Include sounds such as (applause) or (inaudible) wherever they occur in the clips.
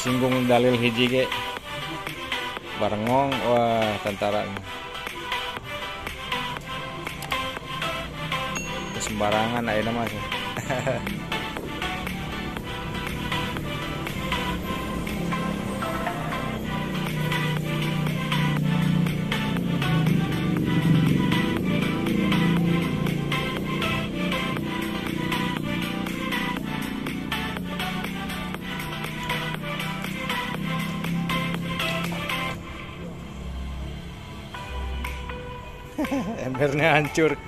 Disinggung dalil hiji ge. Barengong wah tentara sembarangan ayeuna mah (laughs) (laughs) embernya hancur.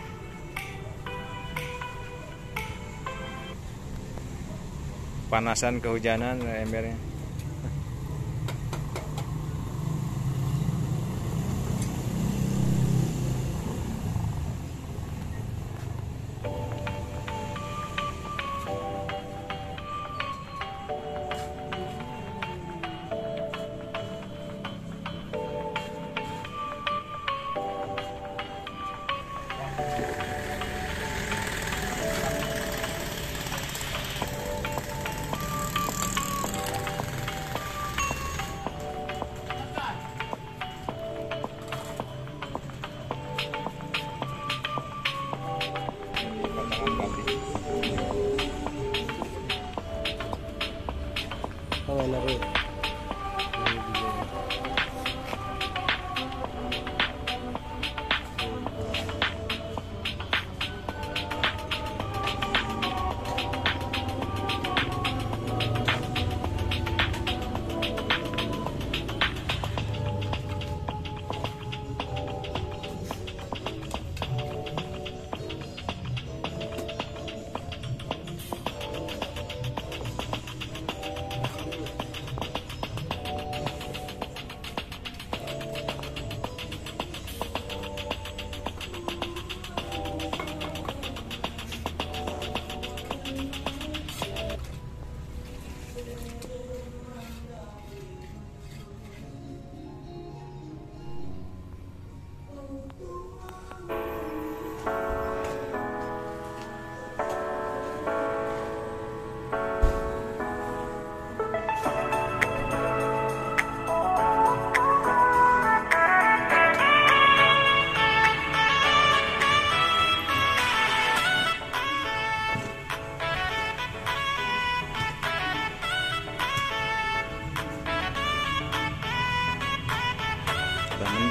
Panasan kehujanan embernya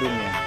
dunia